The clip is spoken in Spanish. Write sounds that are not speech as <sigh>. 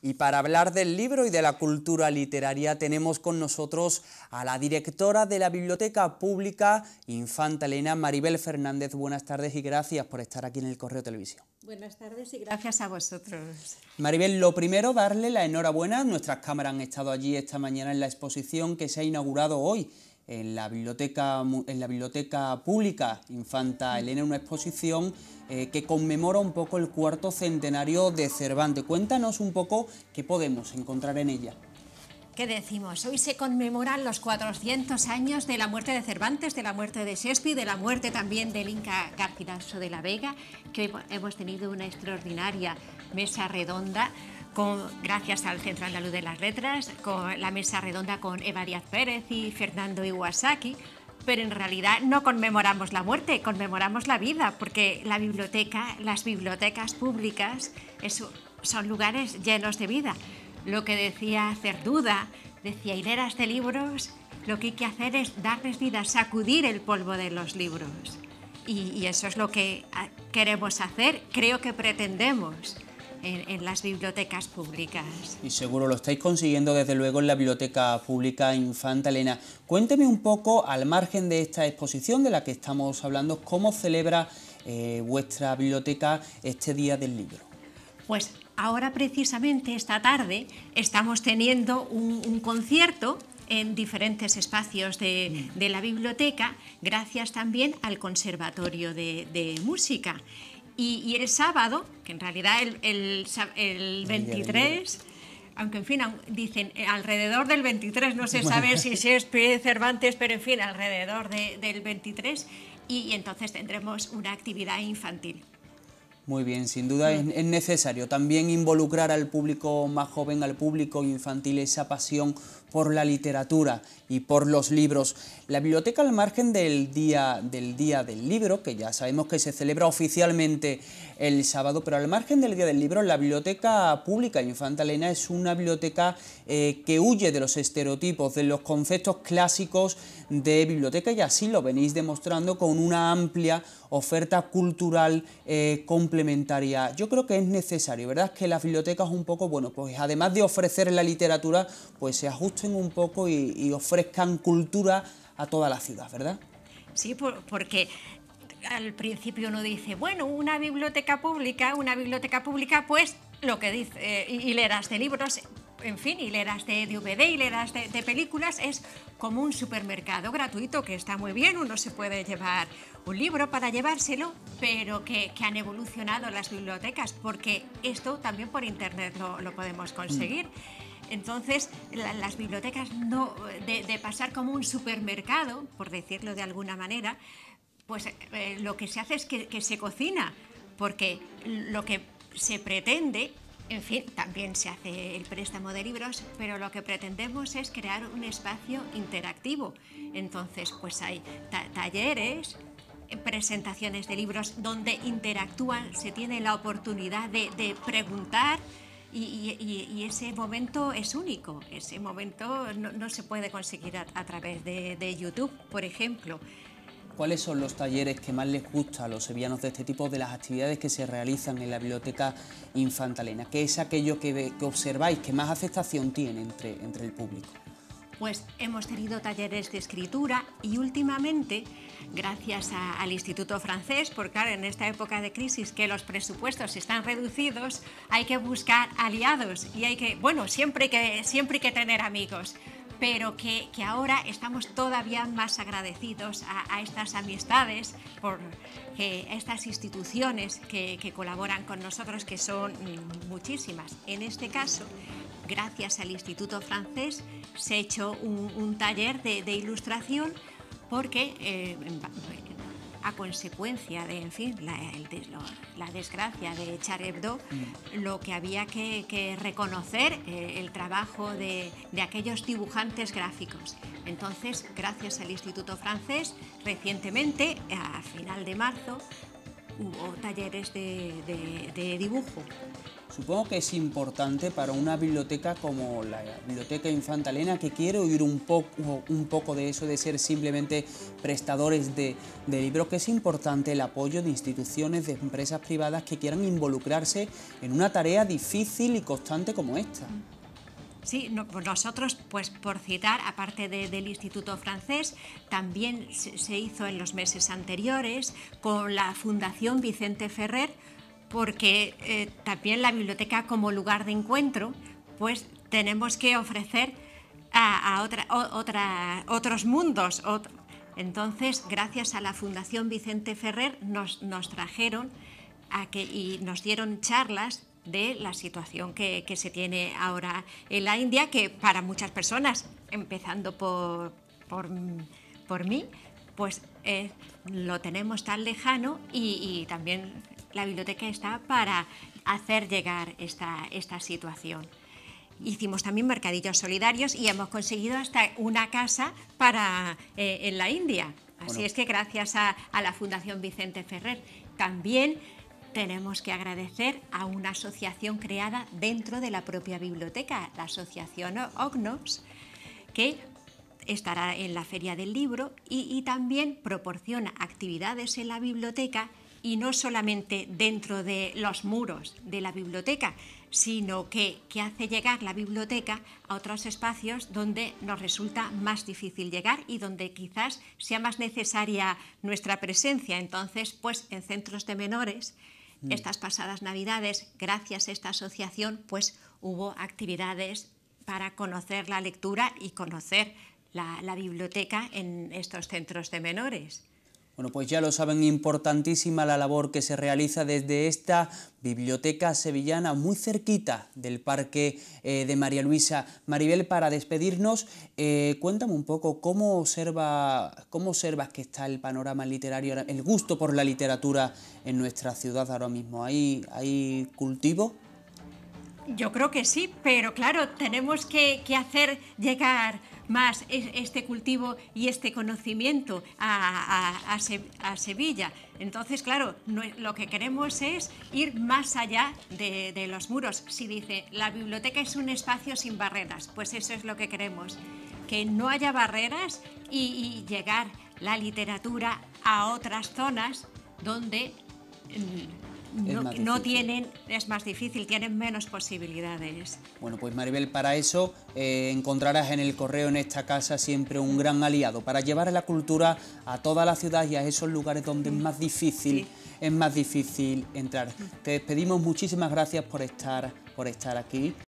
Y para hablar del libro y de la cultura literaria tenemos con nosotros a la directora de la Biblioteca Pública Infanta Elena, Maribel Fernández. Buenas tardes y gracias por estar aquí en el Correo Televisión. Buenas tardes y gracias a vosotros. Maribel, lo primero, darle la enhorabuena. Nuestras cámaras han estado allí esta mañana en la exposición que se ha inaugurado hoy en la biblioteca, en la biblioteca pública Infanta Elena, una exposición eh, que conmemora un poco el cuarto centenario de Cervantes. Cuéntanos un poco qué podemos encontrar en ella. ¿Qué decimos? Hoy se conmemoran los 400 años de la muerte de Cervantes, de la muerte de Shakespeare, de la muerte también del Inca Garcilaso de la Vega, que hoy hemos tenido una extraordinaria mesa redonda gracias al Centro Andaluz de las Letras, con la mesa redonda con Eva Díaz Pérez y Fernando Iwasaki, pero en realidad no conmemoramos la muerte, conmemoramos la vida, porque la biblioteca, las bibliotecas públicas son lugares llenos de vida. Lo que decía Cerduda, decía hileras de libros, lo que hay que hacer es darles vida, sacudir el polvo de los libros. y eso es lo que ah, queremos hacer, creo que pretendemos en, las bibliotecas públicas. Y seguro lo estáis consiguiendo desde luego en la Biblioteca Pública Infanta Elena. Cuénteme un poco, al margen de esta exposición de la que estamos hablando, cómo celebra eh, vuestra biblioteca este Día del Libro. Pues ahora precisamente esta tarde estamos teniendo un, concierto en diferentes espacios de, la biblioteca, gracias también al Conservatorio de Música. Y, el sábado, que en realidad el, el, 23, aunque en fin, dicen eh, alrededor del 23, no se sabe si es <laughs> Cervantes, pero en fin, alrededor del 23, y entonces tendremos una actividad infantil. Muy bien, sin duda es, necesario. También involucrar al público más joven, al público infantil, esa pasión por la literatura y por los libros. La biblioteca al margen del día, del día del libro, que ya sabemos que se celebra oficialmente el sábado, pero al margen del día del libro, la biblioteca pública Infanta Elena es una biblioteca eh, que huye de los estereotipos, de los conceptos clásicos de biblioteca y así lo venís demostrando con una amplia oferta cultural eh, Yo creo que es necesario, ¿verdad? Que las bibliotecas un poco, bueno, pues además de ofrecer la literatura, pues se ajusten un poco y, ofrezcan cultura a toda la ciudad, ¿verdad? Sí, porque al principio uno dice, bueno, una biblioteca pública, una biblioteca pública, pues lo que dice, eh, hileras de libros, en fin, hileras de DVD, hileras de, de, películas, es como un supermercado gratuito que está muy bien, uno se puede llevar un libro para llevárselo, pero que, han evolucionado las bibliotecas, porque esto también por internet lo, podemos conseguir. Entonces, las bibliotecas no, de, pasar como un supermercado, por decirlo de alguna manera, pues eh, lo que se hace es que, que se cocina, porque lo que se pretende en fin, también se hace el préstamo de libros, pero lo que pretendemos es crear un espacio interactivo. Entonces, pues hay talleres, presentaciones de libros donde interactúan, se tiene la oportunidad de, preguntar y, ese momento es único, ese momento no, se puede conseguir a, través de, YouTube, por ejemplo. ¿Cuáles son los talleres que más les gusta a los sevillanos de este tipo de las actividades que se realizan en la Biblioteca Infantalena? ¿Qué es aquello que, observáis que más aceptación tiene entre, entre el público? Pues hemos tenido talleres de escritura y últimamente gracias al Instituto Francés, porque en esta época de crisis que los presupuestos están reducidos, hay que buscar aliados y hay que, bueno, siempre que, siempre hay que tener amigos pero que, ahora estamos todavía más agradecidos a, estas amistades, por estas instituciones que, colaboran con nosotros, que son muchísimas. En este caso, gracias al Instituto Francés, se ha hecho un, taller de ilustración porque eh, a consecuencia de, en fin, la, desgracia de Charles Hebdo, mm. lo que había que, reconocer eh, el trabajo de, aquellos dibujantes gráficos. Entonces, gracias al Instituto Francés, recientemente, a final de marzo, hubo talleres de, dibujo. Supongo que es importante para una biblioteca como la Biblioteca Infantalena que quiere oír un poco, un poco de eso, de ser simplemente prestadores de libros, que es importante el apoyo de instituciones, de empresas privadas que quieran involucrarse en una tarea difícil y constante como esta. Sí, pues nosotros, pues por citar, aparte del Instituto Francés, también se, hizo en los meses anteriores con la Fundación Vicente Ferrer, porque eh, también la biblioteca como lugar de encuentro, pues tenemos que ofrecer a, otra, otros mundos. Entonces, gracias a la Fundación Vicente Ferrer, nos, nos trajeron y nos dieron charlas de la situación que, se tiene ahora en la India, que para muchas personas, empezando por, por, mí, pues eh, lo tenemos tan lejano y, también la biblioteca está para hacer llegar esta, esta situación. Hicimos también mercadillos solidarios y hemos conseguido hasta una casa para, eh, en la India. Así es que gracias a, a la Fundación Vicente Ferrer también tenemos que agradecer a una asociación creada dentro de la propia biblioteca, la asociación OGNOS, que estará en la Feria del Libro y, también proporciona actividades en la biblioteca y no solamente dentro de los muros de la biblioteca, sino que, que, hace llegar la biblioteca a otros espacios donde nos resulta más difícil llegar y donde quizás sea más necesaria nuestra presencia. Entonces, pues en centros de menores Mm. Estas pasadas Navidades, gracias a esta asociación, pues hubo actividades para conocer la lectura y conocer la, la biblioteca en estos centros de menores. Bueno, pues ya lo saben, importantísima la labor que se realiza desde esta biblioteca sevillana muy cerquita del Parque eh, de María Luisa. Maribel, para despedirnos, eh, cuéntame un poco cómo, observa, cómo observas que está el panorama literario, el gusto por la literatura en nuestra ciudad ahora mismo. ¿Hay, hay cultivo? Yo creo que sí, pero claro, tenemos que, hacer llegar más este cultivo y este conocimiento a, Sevilla. Entonces, claro, lo que queremos es ir más allá de, los muros. Si dice, la biblioteca es un espacio sin barreras, pues eso es lo que queremos, que no haya barreras y llegar la literatura a otras zonas donde mm, no, tienen, es más difícil, tienen menos posibilidades. Bueno, pues Maribel, para eso eh, encontrarás en el correo en esta casa siempre un gran aliado, para llevar la cultura a toda la ciudad y a esos lugares donde es más difícil, es más difícil entrar. Te despedimos, muchísimas gracias por estar, por estar aquí.